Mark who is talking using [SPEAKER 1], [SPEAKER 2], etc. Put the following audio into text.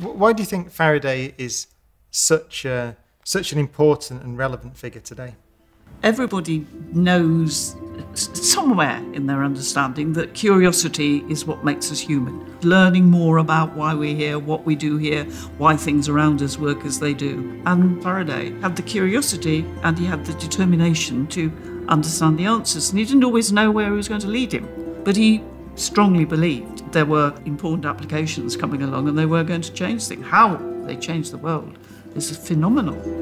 [SPEAKER 1] Wh- Why do you think Faraday is such a, such an important and relevant figure today?
[SPEAKER 2] Everybody knows somewhere in their understanding that curiosity is what makes us human. Learning more about why we're here, what we do here, why things around us work as they do. And Faraday had the curiosity and he had the determination to understand the answers. And he didn't always know where he was going to lead him, but he strongly believed there were important applications coming along and they were going to change things. How they changed the world is phenomenal.